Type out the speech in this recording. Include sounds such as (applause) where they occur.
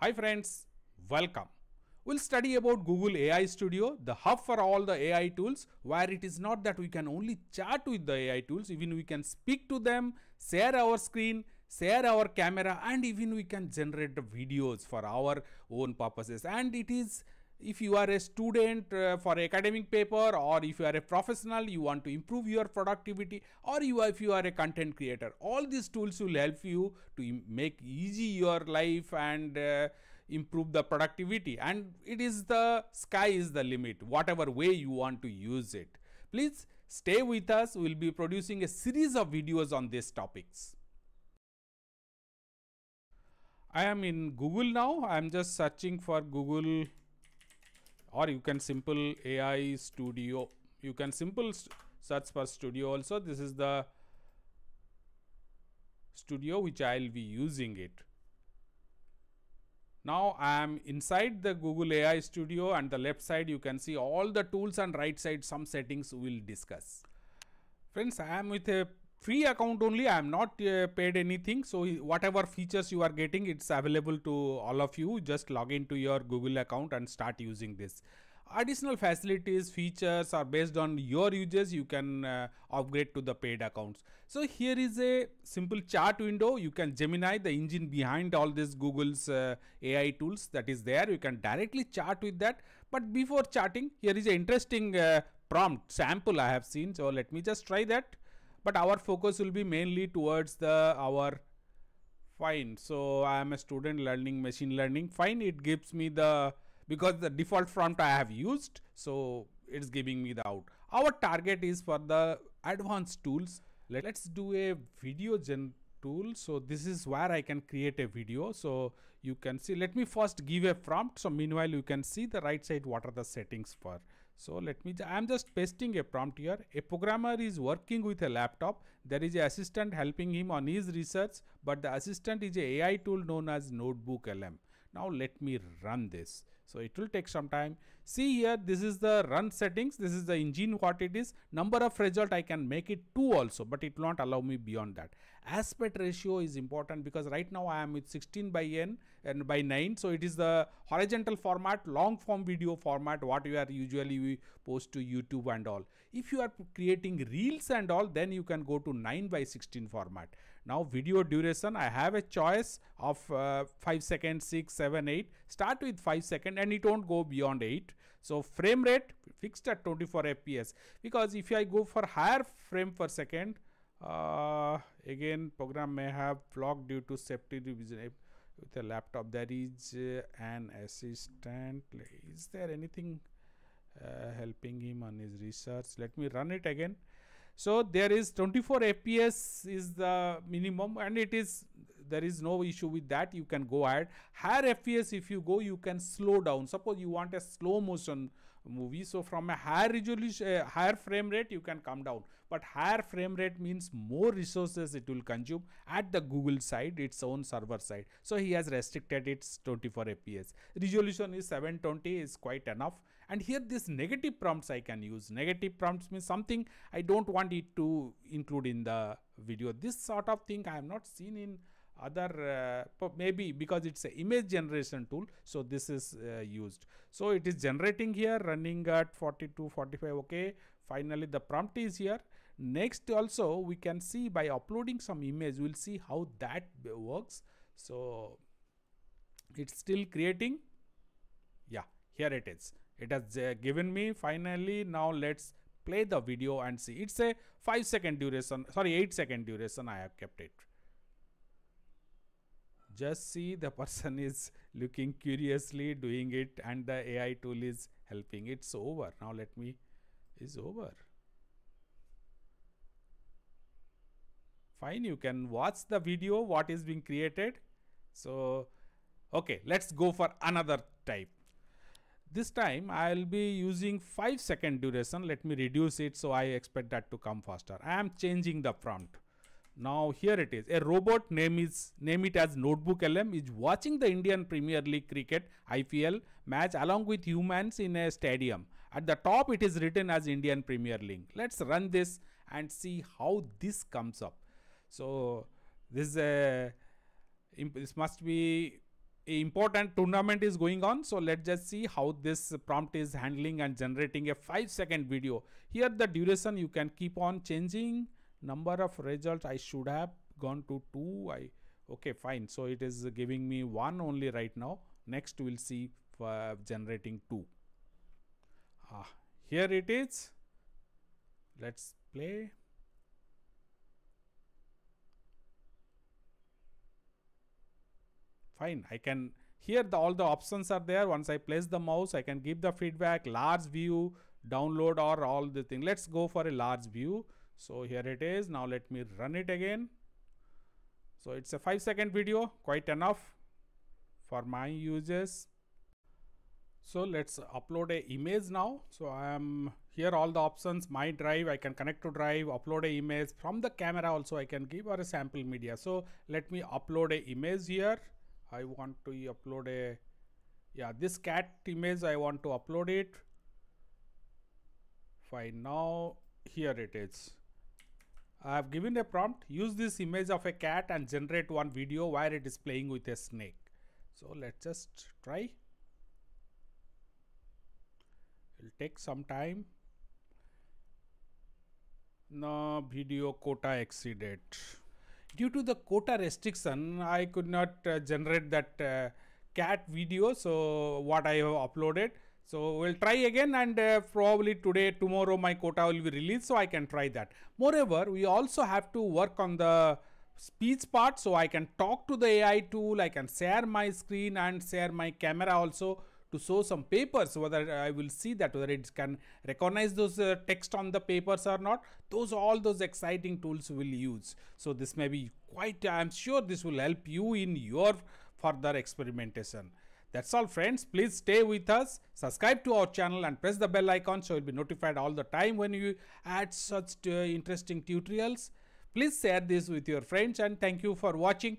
Hi friends, welcome. We'll study about Google AI Studio, the hub for all the AI tools where it is not that we can only chat with the AI tools, even we can speak to them, share our screen, share our camera and even we can generate the videos for our own purposes and it is if you are a student uh, for academic paper or if you are a professional you want to improve your productivity or you if you are a content creator all these tools will help you to make easy your life and uh, improve the productivity. And it is the sky is the limit whatever way you want to use it. Please stay with us. We will be producing a series of videos on these topics. I am in Google now. I am just searching for Google or you can simple AI studio you can simple search for studio also this is the studio which I will be using it. Now I am inside the Google AI studio and the left side you can see all the tools and right side some settings we will discuss. Friends I am with a free account only i am not uh, paid anything. So whatever features you are getting it's available to all of you. Just log into your google account and start using this. Additional facilities features are based on your users you can uh, upgrade to the paid accounts. So here is a simple chat window. You can gemini the engine behind all this google's uh, ai tools that is there. You can directly chat with that. But before chatting here is an interesting uh, prompt sample i have seen. So let me just try that but our focus will be mainly towards the our fine. So i am a student learning machine learning. Fine it gives me the because the default prompt i have used so it's giving me the out. Our target is for the advanced tools. Let's do a video gen tool. So this is where i can create a video. So you can see let me first give a prompt. So meanwhile you can see the right side what are the settings for so let me i'm just pasting a prompt here. A programmer is working with a laptop. There is a assistant helping him on his research but the assistant is a ai tool known as notebook lm now let me run this. So it will take some time. See here this is the run settings. This is the engine what it is. Number of result i can make it 2 also but it will not allow me beyond that. Aspect ratio is important because right now i am with 16 by n and by 9 so it is the horizontal format long form video format what you are usually post to youtube and all. If you are creating reels and all then you can go to 9 by 16 format now video duration i have a choice of uh, 5 seconds 6 7 8 start with 5 second and it won't go beyond 8 so frame rate fixed at 24 fps because if i go for higher frame per second uh, again program may have blocked due to safety revision with a laptop there is uh, an assistant. Is there anything uh, helping him on his research? Let me run it again so there is 24 fps is the minimum and it is there is no issue with that you can go ahead. Higher fps if you go you can slow down. Suppose you want a slow motion movie so from a higher resolution uh, higher frame rate you can come down. But higher frame rate means more resources it will consume at the google side its own server side. So he has restricted its 24 fps resolution is 720 is quite enough and here this negative prompts i can use. Negative prompts means something i don't want it to include in the video. This sort of thing i have not seen in other uh, maybe because it's a image generation tool so this is uh, used. So it is generating here running at 42 45 okay. Finally the prompt is here. Next also we can see by uploading some image we'll see how that works. So it's still creating. Yeah here it is it has uh, given me finally now let's play the video and see. It's a 5 second duration sorry 8 second duration i have kept it. Just see the (laughs) person is looking curiously doing it and the AI tool is helping. It's over. Now let me is over. Fine you can watch the video what is being created. So okay let's go for another type this time I'll be using 5 second duration let me reduce it so I expect that to come faster I am changing the prompt now here it is. A robot name is name it as Notebook LM is watching the Indian Premier League cricket IPL match along with humans in a stadium. At the top it is written as Indian Premier League. Let's run this and see how this comes up. So this is a this must be important tournament is going on. So let's just see how this prompt is handling and generating a 5 second video. Here the duration you can keep on changing. Number of results i should have gone to 2 i okay fine. So it is giving me one only right now. Next we'll see uh, generating 2 ah, here it is. Let's play fine i can here the, all the options are there. Once i place the mouse i can give the feedback large view download or all the thing. Let's go for a large view. So here it is. Now let me run it again. So it's a 5 second video quite enough for my users so let's upload a image now. So i am here all the options my drive i can connect to drive upload a image. From the camera also i can give or a sample media. So let me upload a image here I want to upload a yeah this cat image I want to upload it. Fine now here it is. I have given a prompt use this image of a cat and generate one video where it is playing with a snake. So let's just try. It'll take some time. No video quota exceeded due to the quota restriction I could not uh, generate that uh, cat video so what I have uploaded. So we'll try again and uh, probably today tomorrow my quota will be released so I can try that. Moreover we also have to work on the speech part so I can talk to the AI tool I can share my screen and share my camera also to show some papers whether I will see that whether it can recognize those uh, text on the papers or not. Those all those exciting tools will use. So this may be quite I'm sure this will help you in your further experimentation. That's all friends. Please stay with us. Subscribe to our channel and press the bell icon so you'll be notified all the time when you add such uh, interesting tutorials. Please share this with your friends and thank you for watching